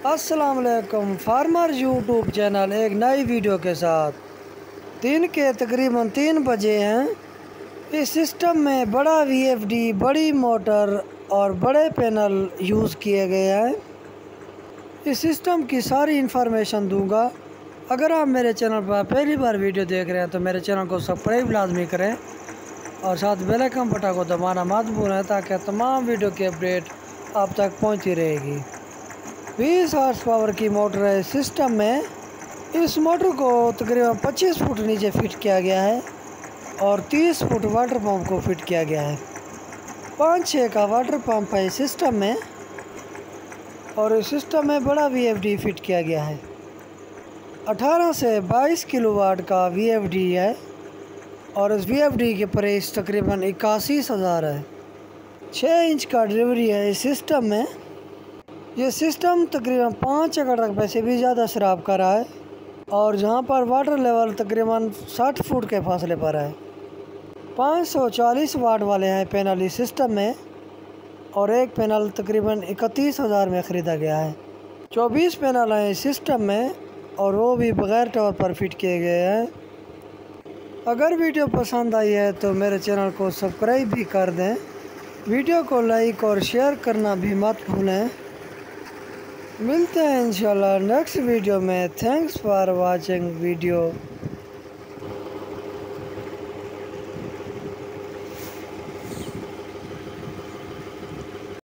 अस्सलाम वालेकुम farmer YouTube channel एक नई वीडियो के साथ। दिन के तकरीबन तीन बजे हैं। इस सिस्टम में बड़ा वीएफडी बड़ी मोटर और बड़े पैनल यूज़ किए गए हैं। इस सिस्टम की सारी इन्फॉर्मेशन दूँगा। अगर आप मेरे चैनल पर पहली बार वीडियो देख रहे हैं तो मेरे चैनल को सब्सक्राइब लाजमी करें। और साथ बेल आइकन बटन को दबाना मत भूलें, ताकि तमाम वीडियो की अपडेट आप तक पहुँचती रहेगी। 20 हॉर्स पावर की मोटर है। सिस्टम में इस मोटर को तकरीबन 25 फुट नीचे फिट किया गया है और 30 फुट वाटर पंप को फिट किया गया है। पाँच छः का वाटर पंप है सिस्टम में और इस सिस्टम में बड़ा वीएफडी फिट किया गया है। 18 से 22 किलोवाट का वीएफडी है और इस वीएफडी के प्राइस तकरीबन इक्यासी हज़ार है। छः इंच का डिलीवरी है इस सिस्टम में। ये सिस्टम तकरीबन पाँच एकड़ रकबे से भी ज़्यादा शराब कर रहा है और जहाँ पर वाटर लेवल तकरीबन साठ फुट के फासले पर है। 540 वाट वाले हैं पैनल इस सिस्टम में और एक पैनल तकरीबन इकतीस हज़ार में ख़रीदा गया है। 24 पैनल हैं इस सिस्टम में और वो भी बग़ैर टावर पर फिट किए गए हैं। अगर वीडियो पसंद आई है तो मेरे चैनल को सब्सक्राइब भी कर दें। वीडियो को लाइक और शेयर करना भी मत भूलें। मिलते हैं इंशाल्लाह नेक्स्ट वीडियो में. Thanks for watching video